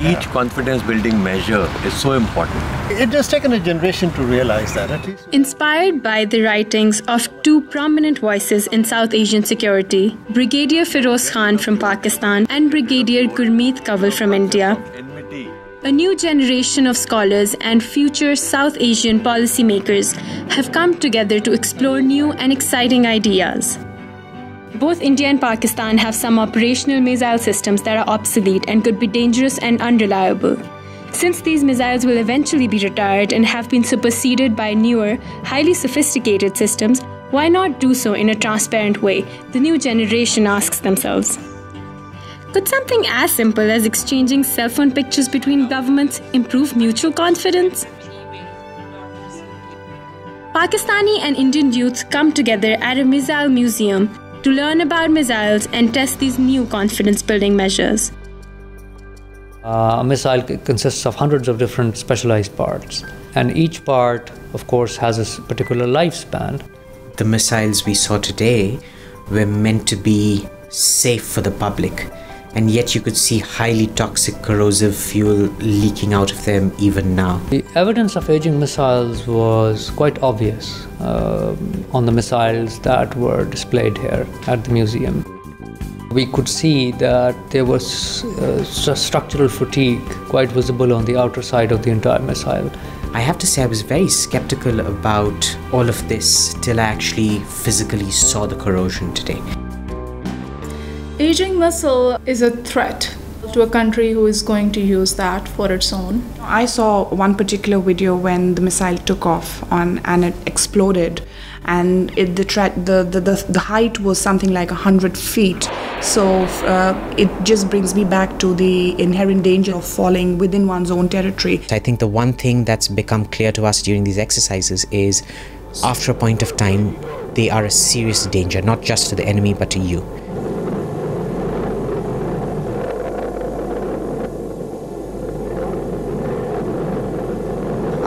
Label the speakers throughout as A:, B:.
A: Each confidence building measure is so important.
B: It has taken a generation to realize that, at least.
C: Inspired by the writings of two prominent voices in South Asian security, Brigadier Feroz Khan from Pakistan and Brigadier Gurmeet Kanwal from India, a new generation of scholars and future South Asian policymakers have come together to explore new and exciting ideas. Both India and Pakistan have some operational missile systems that are obsolete and could be dangerous and unreliable. Since these missiles will eventually be retired and have been superseded by newer, highly sophisticated systems, why not do so in a transparent way? The new generation asks themselves. Could something as simple as exchanging cell phone pictures between governments improve mutual confidence? Pakistani and Indian youth come together at a missile museum to learn about missiles and test these new confidence building measures.
D: Uh, a missile consists of hundreds of different specialized parts, and each part, of course, has a particular lifespan.
E: The missiles we saw today were meant to be safe for the public and yet you could see highly toxic corrosive fuel leaking out of them even now.
D: The evidence of aging missiles was quite obvious uh, on the missiles that were displayed here at the museum. We could see that there was uh, structural fatigue quite visible on the outer side of the entire missile.
E: I have to say, I was very skeptical about all of this till I actually physically saw the corrosion today.
F: Aging missile is a threat to a country who is going to use that for its own.
G: I saw one particular video when the missile took off on and it exploded and it, the, tra- the, the, the, the height was something like 100 feet. So uh, it just brings me back to the inherent danger of falling within one's own territory.
E: I think the one thing that's become clear to us during these exercises is after a point of time, they are a serious danger, not just to the enemy but to you.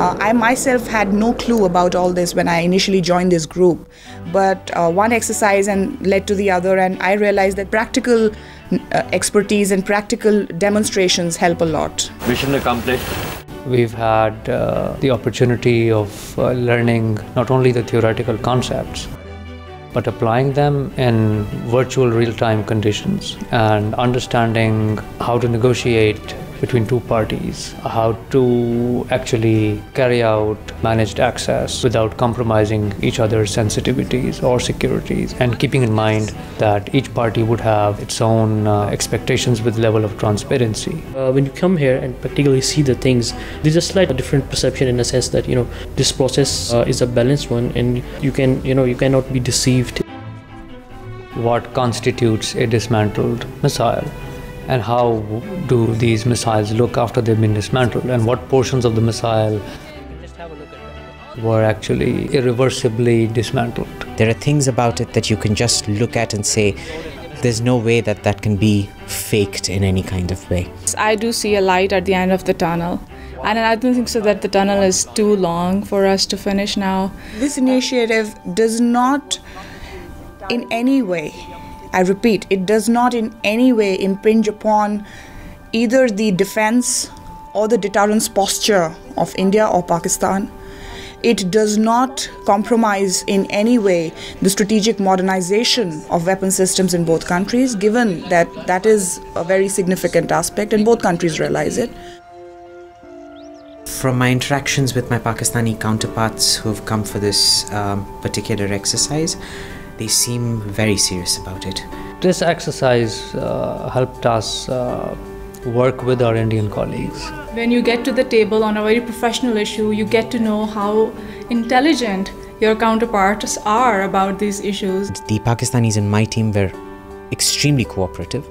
G: Uh, I myself had no clue about all this when I initially joined this group, but uh, one exercise and led to the other, and I realized that practical uh, expertise and practical demonstrations help a lot.
A: Mission accomplished.
D: We've had uh, the opportunity of uh, learning not only the theoretical concepts, but applying them in virtual real time conditions and understanding how to negotiate between two parties, how to actually carry out managed access without compromising each other's sensitivities or securities, and keeping in mind that each party would have its own uh, expectations with level of transparency.
H: Uh, when you come here and particularly see the things, there's a slight different perception in a sense that you know this process uh, is a balanced one, and you can you know you cannot be deceived.
D: What constitutes a dismantled missile? And how do these missiles look after they've been dismantled and what portions of the missile were actually irreversibly dismantled.
E: There are things about it that you can just look at and say, there's no way that that can be faked in any kind of way.
F: I do see a light at the end of the tunnel. And I don't think so that the tunnel is too long for us to finish now.
G: This initiative does not in any way I repeat, it does not in any way impinge upon either the defense or the deterrence posture of India or Pakistan. It does not compromise in any way the strategic modernization of weapon systems in both countries, given that that is a very significant aspect and both countries realize it.
E: From my interactions with my Pakistani counterparts who have come for this um, particular exercise, they seem very serious about it.
D: This exercise uh, helped us uh, work with our Indian colleagues.
F: When you get to the table on a very professional issue, you get to know how intelligent your counterparts are about these issues.
E: The Pakistanis in my team were extremely cooperative.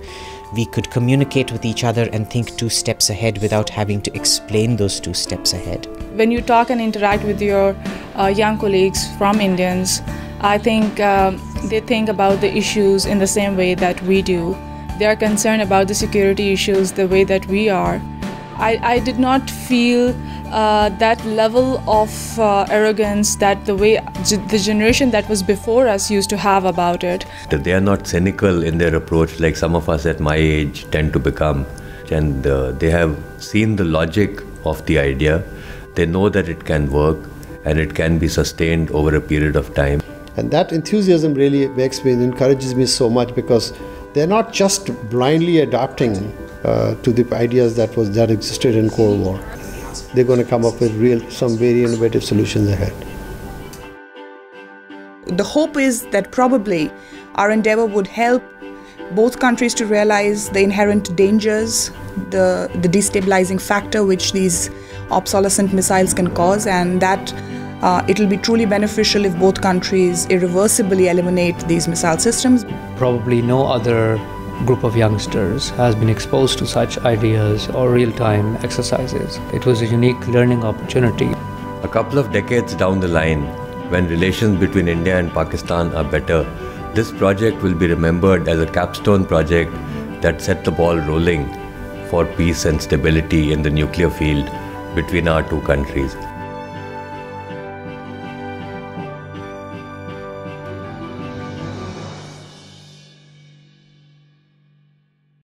E: We could communicate with each other and think two steps ahead without having to explain those two steps ahead.
F: When you talk and interact with your uh, young colleagues from Indians, I think um, they think about the issues in the same way that we do. They are concerned about the security issues the way that we are. I, I did not feel uh, that level of uh, arrogance that the way the generation that was before us used to have about it.
A: They are not cynical in their approach like some of us at my age tend to become. and uh, they have seen the logic of the idea. They know that it can work and it can be sustained over a period of time.
B: And that enthusiasm really makes me, encourages me so much because they're not just blindly adapting uh, to the ideas that was that existed in Cold War. They're going to come up with real some very innovative solutions ahead.
G: The hope is that probably our endeavor would help both countries to realize the inherent dangers, the, the destabilizing factor which these obsolescent missiles can cause, and that uh, it'll be truly beneficial if both countries irreversibly eliminate these missile systems.
D: Probably no other group of youngsters has been exposed to such ideas or real time exercises. It was a unique learning opportunity.
A: A couple of decades down the line, when relations between India and Pakistan are better, this project will be remembered as a capstone project that set the ball rolling for peace and stability in the nuclear field between our two countries.